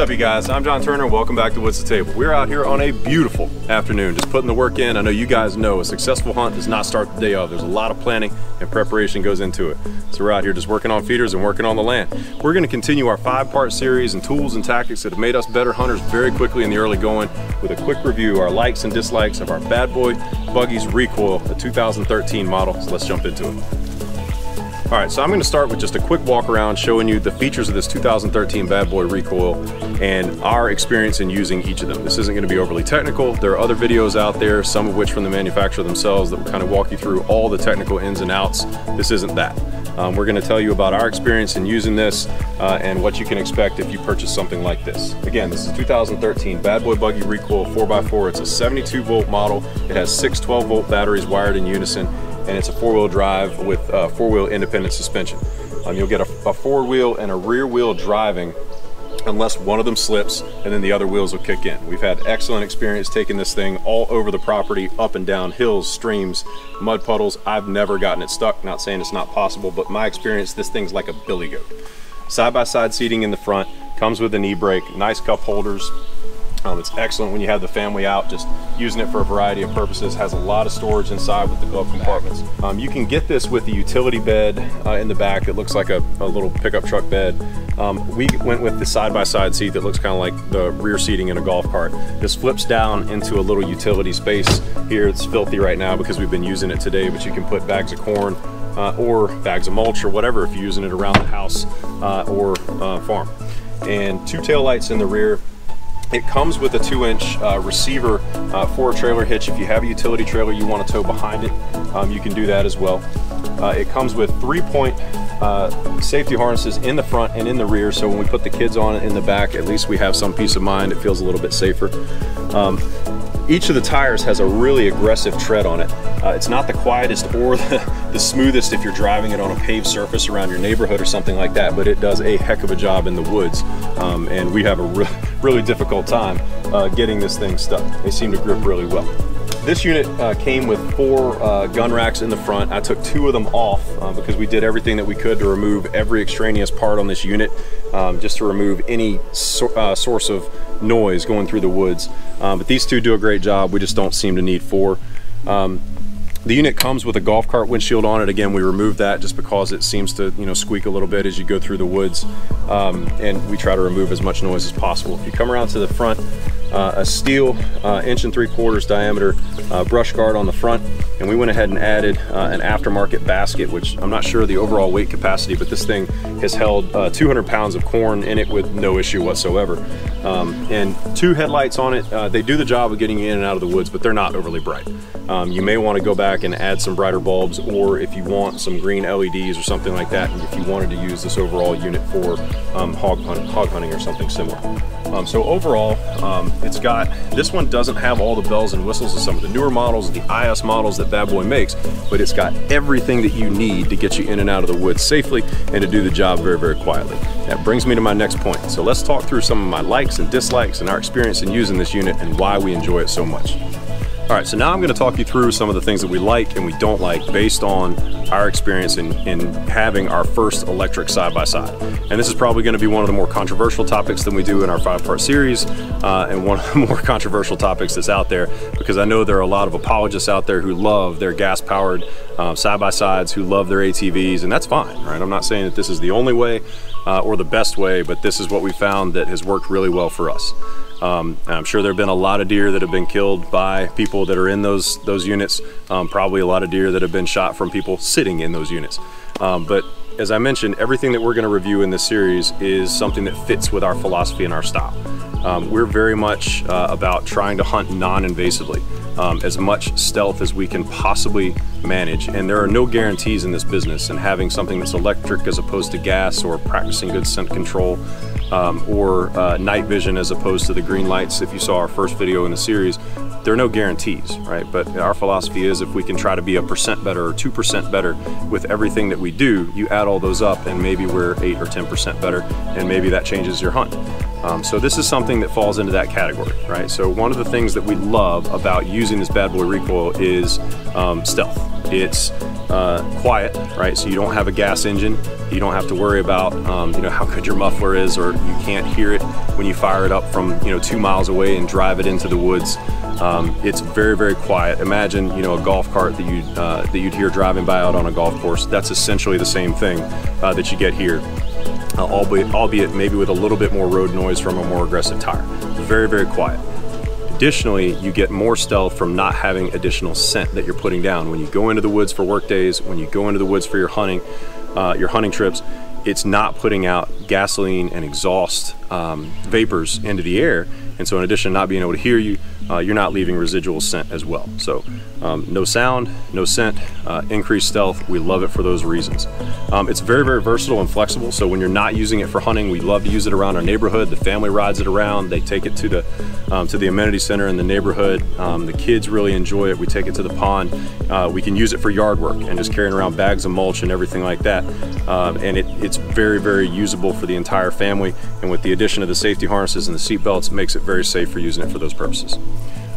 up you guys? I'm John Turner, welcome back to Woods2Table. We're out here on a beautiful afternoon, just putting the work in. I know you guys know a successful hunt does not start the day of. There's a lot of planning and preparation goes into it. So we're out here just working on feeders and working on the land. We're gonna continue our five part series and tools and tactics that have made us better hunters very quickly in the early going with a quick review, our likes and dislikes of our Bad Boy Buggies Recoil, the 2013 model. So let's jump into it. All right, so I'm gonna start with just a quick walk around showing you the features of this 2013 Bad Boy Recoil and our experience in using each of them. This isn't gonna be overly technical. There are other videos out there, some of which from the manufacturer themselves that will kind of walk you through all the technical ins and outs. This isn't that. Um, we're gonna tell you about our experience in using this uh, and what you can expect if you purchase something like this. Again, this is 2013 Bad Boy Buggy Recoil 4x4. It's a 72 volt model. It has six 12 volt batteries wired in unison and it's a four-wheel drive with uh, four-wheel independent suspension. Um, you'll get a, a four-wheel and a rear-wheel driving unless one of them slips and then the other wheels will kick in. We've had excellent experience taking this thing all over the property, up and down hills, streams, mud puddles. I've never gotten it stuck, not saying it's not possible, but my experience, this thing's like a billy goat. Side-by-side -side seating in the front, comes with an e-brake, nice cup holders, um, it's excellent when you have the family out, just using it for a variety of purposes. Has a lot of storage inside with the glove compartments. Um, you can get this with the utility bed uh, in the back that looks like a, a little pickup truck bed. Um, we went with the side-by-side -side seat that looks kind of like the rear seating in a golf cart. This flips down into a little utility space here. It's filthy right now because we've been using it today, but you can put bags of corn uh, or bags of mulch or whatever if you're using it around the house uh, or uh, farm. And two tail lights in the rear it comes with a two inch uh, receiver uh, for a trailer hitch. If you have a utility trailer you want to tow behind it, um, you can do that as well. Uh, it comes with three point uh, safety harnesses in the front and in the rear. So when we put the kids on it in the back, at least we have some peace of mind. It feels a little bit safer. Um, each of the tires has a really aggressive tread on it. Uh, it's not the quietest or the, the, smoothest if you're driving it on a paved surface around your neighborhood or something like that, but it does a heck of a job in the woods. Um, and we have a re really difficult time uh, getting this thing stuck. They seem to grip really well. This unit uh, came with four uh, gun racks in the front. I took two of them off uh, because we did everything that we could to remove every extraneous part on this unit, um, just to remove any so uh, source of noise going through the woods. Um, but these two do a great job. We just don't seem to need four. Um, the unit comes with a golf cart windshield on it. Again, we removed that just because it seems to you know squeak a little bit as you go through the woods. Um, and we try to remove as much noise as possible. If you come around to the front, uh, a steel uh, inch and three quarters diameter uh, brush guard on the front. And we went ahead and added uh, an aftermarket basket which I'm not sure the overall weight capacity but this thing has held uh, 200 pounds of corn in it with no issue whatsoever. Um, and two headlights on it uh, they do the job of getting you in and out of the woods but they're not overly bright. Um, you may want to go back and add some brighter bulbs or if you want some green LEDs or something like that if you wanted to use this overall unit for um, hog, hunt, hog hunting or something similar. Um, so overall um, it's got, this one doesn't have all the bells and whistles of some of the newer models, the IS models that Bad Boy makes, but it's got everything that you need to get you in and out of the woods safely and to do the job very, very quietly. That brings me to my next point. So let's talk through some of my likes and dislikes and our experience in using this unit and why we enjoy it so much. All right, so now I'm gonna talk you through some of the things that we like and we don't like based on our experience in, in having our first electric side-by-side. And this is probably gonna be one of the more controversial topics than we do in our five-part series uh, and one of the more controversial topics that's out there because I know there are a lot of apologists out there who love their gas-powered uh, side-by-sides, who love their ATVs, and that's fine, right? I'm not saying that this is the only way uh, or the best way, but this is what we found that has worked really well for us. Um, I'm sure there have been a lot of deer that have been killed by people that are in those those units. Um, probably a lot of deer that have been shot from people sitting in those units. Um, but as I mentioned, everything that we're going to review in this series is something that fits with our philosophy and our style. Um, we're very much uh, about trying to hunt non-invasively, um, as much stealth as we can possibly manage. And there are no guarantees in this business. And having something that's electric as opposed to gas, or practicing good scent control, um, or uh, night vision as opposed to the green lights, if you saw our first video in the series, there are no guarantees, right? But our philosophy is if we can try to be a percent better or 2% better with everything that we do, you add all those up and maybe we're 8 or 10% better and maybe that changes your hunt. Um, so this is something that falls into that category, right? So one of the things that we love about using this bad boy recoil is um, stealth. It's uh, quiet, right? So you don't have a gas engine. You don't have to worry about, um, you know, how good your muffler is or you can't hear it when you fire it up from you know two miles away and drive it into the woods. Um, it's very very quiet. Imagine you know a golf cart that you uh, that you'd hear driving by out on a golf course. That's essentially the same thing uh, that you get here, uh, albeit, albeit maybe with a little bit more road noise from a more aggressive tire. Very very quiet. Additionally, you get more stealth from not having additional scent that you're putting down. When you go into the woods for work days, when you go into the woods for your hunting, uh, your hunting trips, it's not putting out gasoline and exhaust um, vapors into the air. And so in addition to not being able to hear you, uh, you're not leaving residual scent as well. So um, no sound, no scent, uh, increased stealth. We love it for those reasons. Um, it's very, very versatile and flexible. So when you're not using it for hunting, we love to use it around our neighborhood. The family rides it around. They take it to the um, to the amenity center in the neighborhood. Um, the kids really enjoy it. We take it to the pond. Uh, we can use it for yard work and just carrying around bags of mulch and everything like that. Um, and it, it's very, very usable for the entire family. And with the addition of the safety harnesses and the seat belts, makes it very safe for using it for those purposes.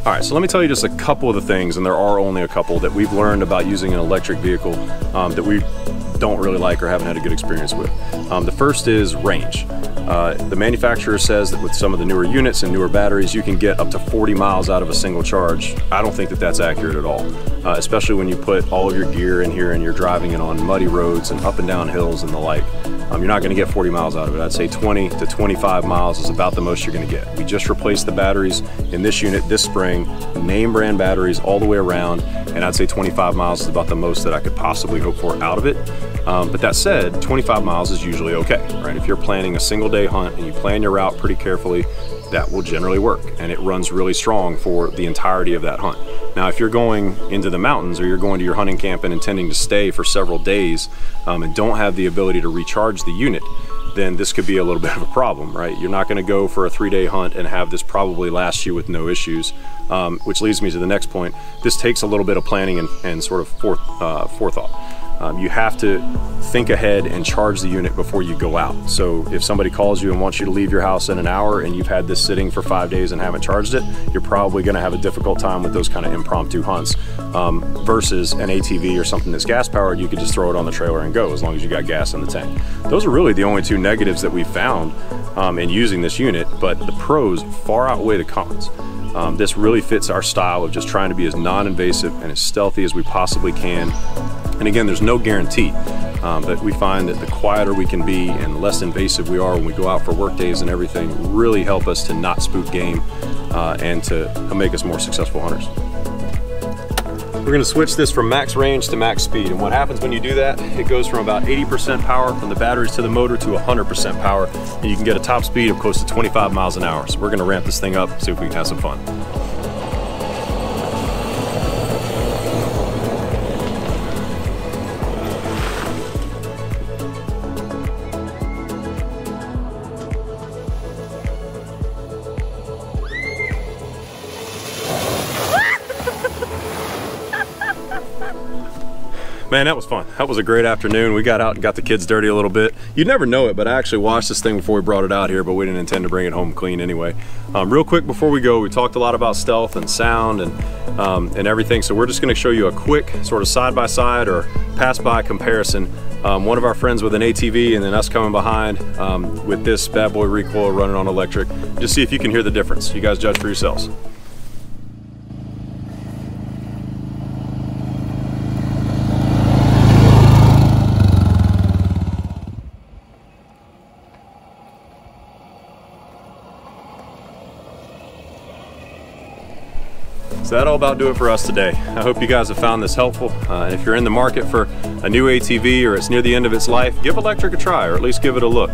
All right, so let me tell you just a couple of the things, and there are only a couple, that we've learned about using an electric vehicle um, that we don't really like or haven't had a good experience with. Um, the first is range. Uh, the manufacturer says that with some of the newer units and newer batteries, you can get up to 40 miles out of a single charge. I don't think that that's accurate at all, uh, especially when you put all of your gear in here and you're driving it on muddy roads and up and down hills and the like. Um, you're not going to get 40 miles out of it. I'd say 20 to 25 miles is about the most you're going to get. We just replaced the batteries in this unit this spring, name brand batteries all the way around, and I'd say 25 miles is about the most that I could possibly hope for out of it. Um, but that said, 25 miles is usually okay, right? If you're planning a single day hunt and you plan your route pretty carefully, that will generally work and it runs really strong for the entirety of that hunt. Now, if you're going into the mountains or you're going to your hunting camp and intending to stay for several days um, and don't have the ability to recharge the unit, then this could be a little bit of a problem, right? You're not gonna go for a three day hunt and have this probably last you with no issues, um, which leads me to the next point. This takes a little bit of planning and, and sort of forth, uh, forethought. Um, you have to think ahead and charge the unit before you go out. So if somebody calls you and wants you to leave your house in an hour and you've had this sitting for five days and haven't charged it, you're probably gonna have a difficult time with those kind of impromptu hunts um, versus an ATV or something that's gas powered, you could just throw it on the trailer and go as long as you got gas in the tank. Those are really the only two negatives that we found um, in using this unit, but the pros far outweigh the cons. Um, this really fits our style of just trying to be as non-invasive and as stealthy as we possibly can and again, there's no guarantee, um, but we find that the quieter we can be and the less invasive we are when we go out for work days and everything really help us to not spook game uh, and to make us more successful hunters. We're gonna switch this from max range to max speed. And what happens when you do that, it goes from about 80% power from the batteries to the motor to 100% power. And you can get a top speed of close to 25 miles an hour. So we're gonna ramp this thing up, see if we can have some fun. Man, that was fun. That was a great afternoon. We got out and got the kids dirty a little bit. You'd never know it, but I actually washed this thing before we brought it out here, but we didn't intend to bring it home clean anyway. Um, real quick before we go, we talked a lot about stealth and sound and, um, and everything, so we're just gonna show you a quick sort of side-by-side -side or pass-by comparison. Um, one of our friends with an ATV and then us coming behind um, with this bad boy recoil running on electric. Just see if you can hear the difference. You guys judge for yourselves. So that'll about do it for us today. I hope you guys have found this helpful. Uh, if you're in the market for a new ATV or it's near the end of its life, give electric a try or at least give it a look.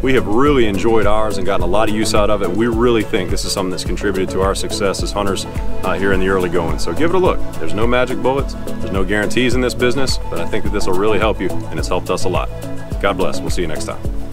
We have really enjoyed ours and gotten a lot of use out of it. We really think this is something that's contributed to our success as hunters uh, here in the early going. So give it a look. There's no magic bullets, there's no guarantees in this business, but I think that this will really help you and it's helped us a lot. God bless. We'll see you next time.